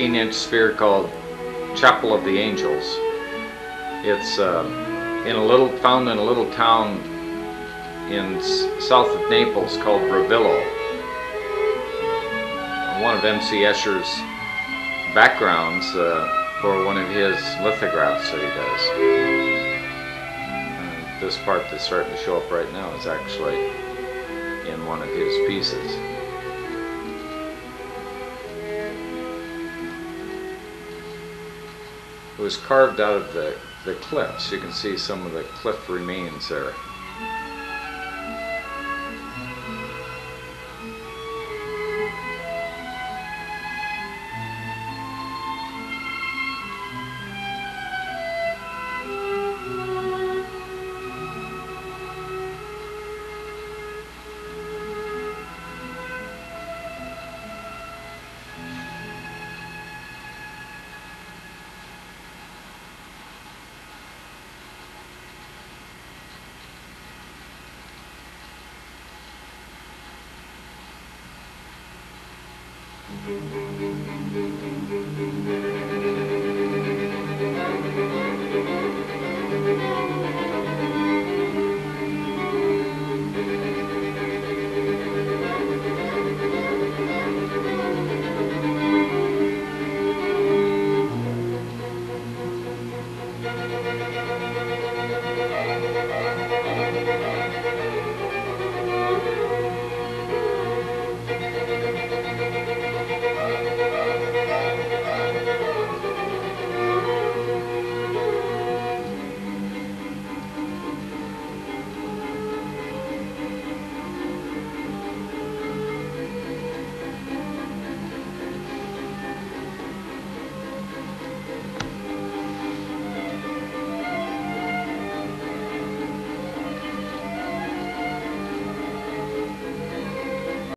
inch sphere called Chapel of the Angels. It's uh, in a little found in a little town in south of Naples called Ravello. One of M.C. Escher's backgrounds uh, for one of his lithographs that he does. And this part that's starting to show up right now is actually in one of his pieces. It was carved out of the, the cliffs. You can see some of the cliff remains there. Thank you.